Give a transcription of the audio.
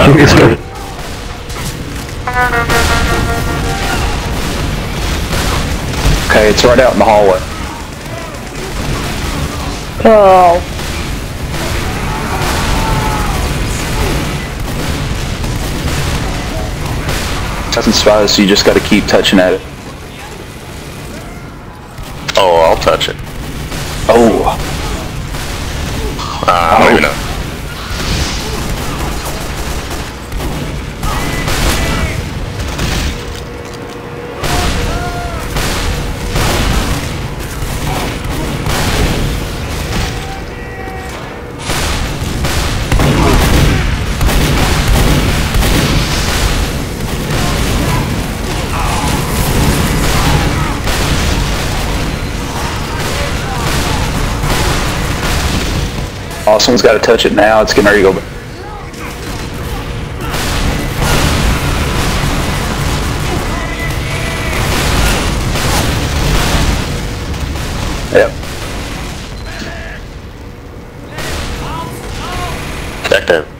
Excuse me. Okay, it's right out in the hallway. Oh. Doesn't spy so you just gotta keep touching at it. Oh, I'll touch it. Oh, Uh, I don't even know. Oh, someone's gotta touch it now. It's getting ready to go. Yep. Back then.